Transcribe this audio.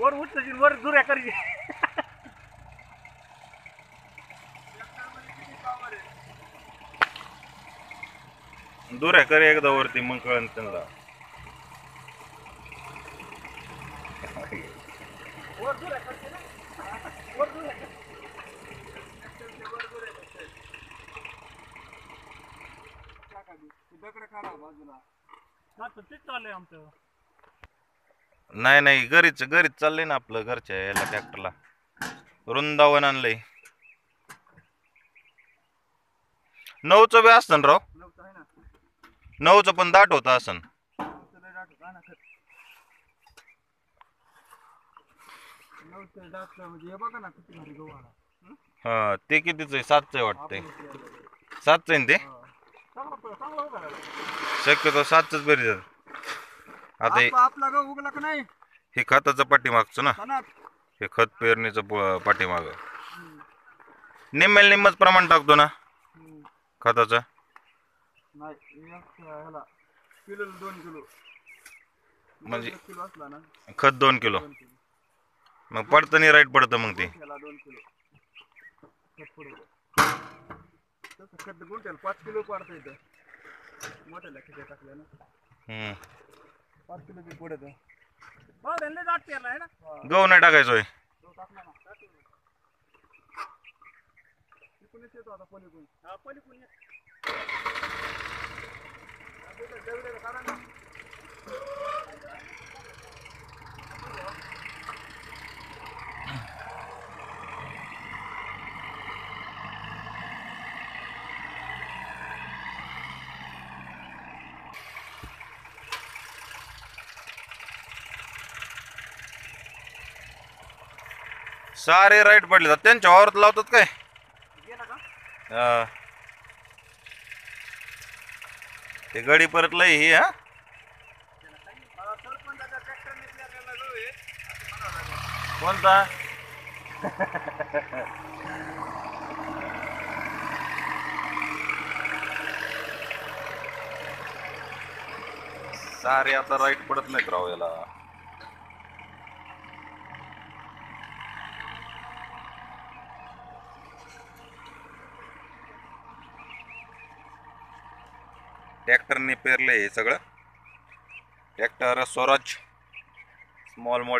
वर उचलायची वर दुऱ्या करायची दुऱ्या कर एकदा वरती मग कळण त्यांना. वर दुऱ्या करते ना. वर दुऱ्या करते. दगड काढा बाजूला. हा, तर तेच चाललंय आमचं. नाही नाही घरीच घरीच चाललंय ना आपलं घरच्या याला ट्रॅक्टरला वृंदावन आणलंय. नऊचं बी असतं राव. ना नऊचं पण दाट होतं असन हे ते कितीच आहे? सातचं आहे वाटतंय. सातचं आहे ना ते. शक्यतो सातच बरी जात. आता हे- आपला आपला गहू उगला का नाही? हे खताचं पाठीमागचं ना. सणात हे खत पेरणीचं प- पाठीमाग. निम्मेल निम्मच प्रमाण टाकतो ना. खताचं. नाही एक ह्याला. किलो दोन किलो. म्हणजे- एक किलो असला ना. खत दोन किलो. दोन किलो. मग पडतं नाही राईट पडतं मग ते. ह्याला दोन किलो. खत पडतं तसं खत गुंठ्याला पाच किलो पडतं इथं. मोठ्याला किती टाकलं ना हम्म. पाच किलो बी हो पेरला आहे ना गहू नाही टाकायचो होय. टाकला ना इकडूनच येतो आता पलीकडून हा, पलीकडून ये. जेवढ्याला काढा ना सारे राईट पडले जातात. त्यांच्या वावरात लावतात काय? हा. ते गडी परत लय ही हा. कोणता? सारे आता राईट पडत नाहीत राव याला. ट्रॅक्टरने पेरले हे सगळं. Tractor Swaraj small model